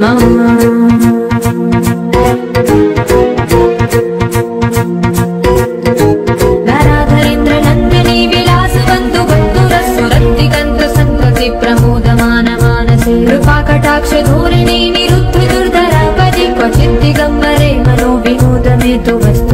मम। धराधरेन्द्र नन्दिनी विलासवन्तु बन्धुरस्वरन्तिकन्त सन्तति प्रमोदमान मानसे। कृपाकटाक्ष धोरिणी निरुद्ध दुर्धरा पदि क्वचित् दिगम्बरे मनो विनोदमे तु वस्तुनि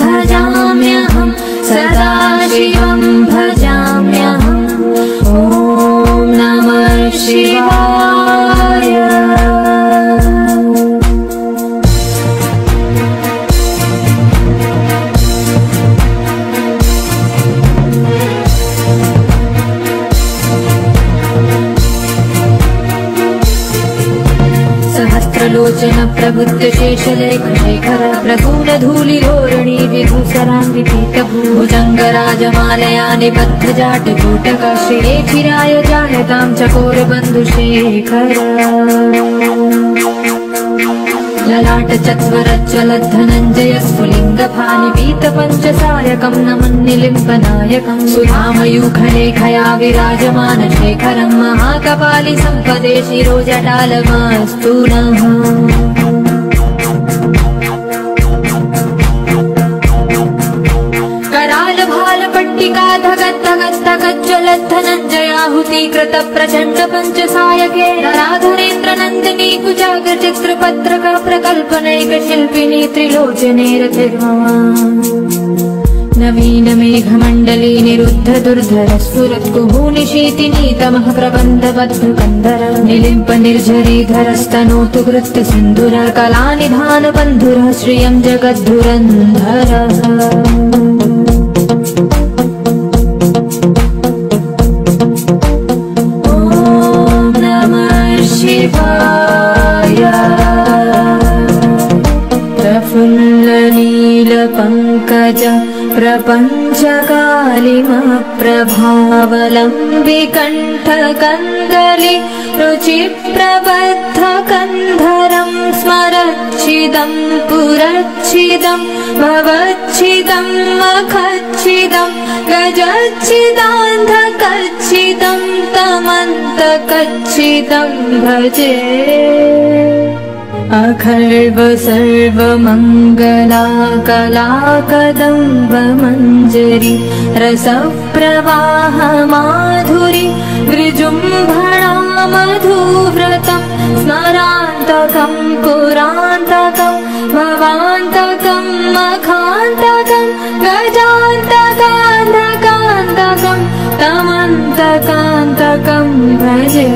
भजाम्यहं सदा शेखर प्रसून धूलिरोहिणी विभूसरान्वितीत भुजङ्गराजमालया निबद्ध जाट कूटक श्रियेचिराय जायतां चकोर बन्धुशेखर ललाट चत्वरज्ज्वलद्धनञ्जय स्फुलिङ्गफानि पीत पञ्चसायकम् नमन्निलिम्बनायकम् सुधामयूखलेखया विराजमान शेखरम् महाकपालि नः कराल भाल धगज्ज्वलद्धनञ्जयाहुति कृत प्रचण्ड पञ्चसायके राधरेन्द्र नन्दिनी कुजाग्र चित्रपत्रक प्रकल्पनैक शिल्पिनी त्रिलोचने रथिर्मम नवीन मेघमण्डली निरुद्ध दुर्धर स्फुरत् कुहूनिशीतिनी तमः प्रबन्धबद्ध कन्धर निलिम्प निर्झरीधरस्तनोतु कृत्य सिन्धुर कलानिधान बन्धुरः श्रियम् जगद्धुरन्धरः प्रफुल्लनीलपङ्कज प्रपञ्चकालिमप्रभावलम्बिकण्ठकन्दलि रुचिप्रबद्धकन्धरं स्मरच्छिदं पुरच्छिदं भवच्छिदं मखच्छिदं गजच्छिदान्धकच्छिदं तमन्तकच्छिदं भजे अखर्व सर्वमङ्गला कलाकदम्ब मञ्जरी मधुव्रतं स्मरान्तकं पुरान्तकं भवान्तकं मखान्तकं गजान्तकान्तकान्तकं तमन्तकान्तकं भजे